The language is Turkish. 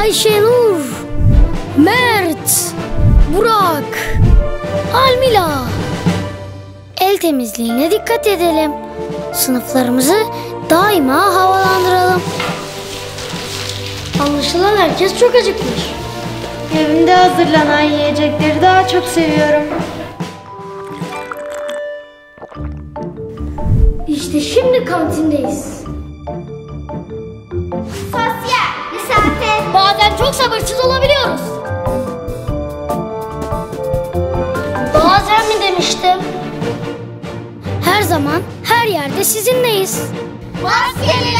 Ayşenur, Mert, Burak, Almila. El temizliğine dikkat edelim. Sınıflarımızı daima havalandıralım. Anlaşılan herkes çok acıkmış. Evimde hazırlanan yiyecekleri daha çok seviyorum. İşte şimdi kantindeyiz. Mi demiştim? Her zaman her yerde sizinleyiz. Maskeliler.